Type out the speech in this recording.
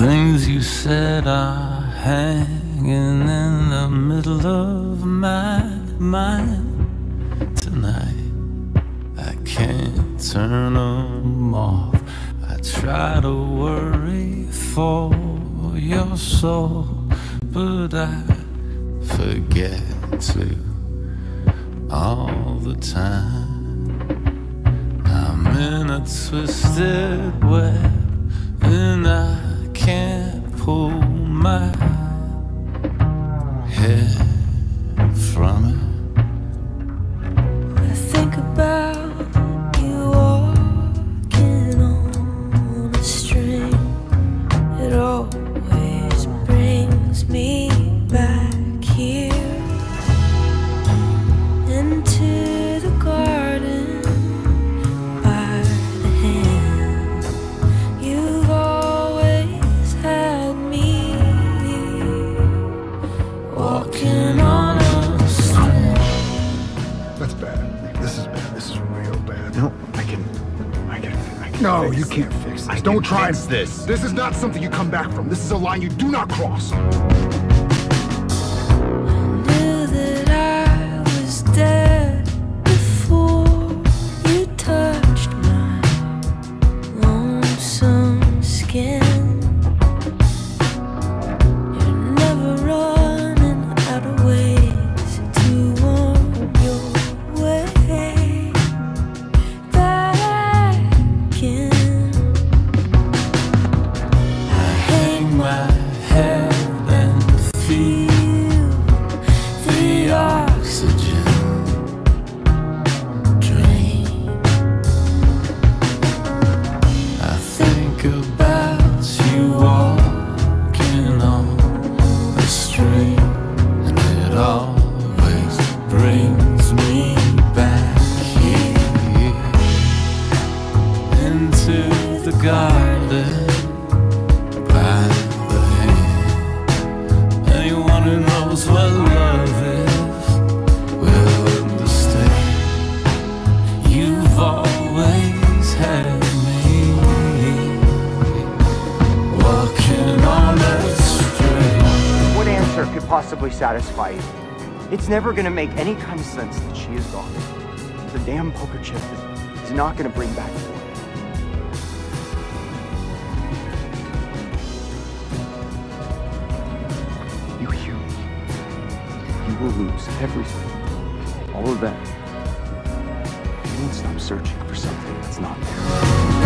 things you said are hanging in the middle of my mind tonight. I can't turn them off. I try to worry for your soul, but I forget to all the time. I'm in a twisted web and I can't pull my head No, I can, I can, I can. No, you can't fix this. I Don't try fix and- this. This is not something you come back from. This is a line you do not cross. Could possibly satisfy you? It's never gonna make any kind of sense that she is gone. The damn poker chip is, is not gonna bring back You? You will lose everything. All of that. You won't stop searching for something that's not there.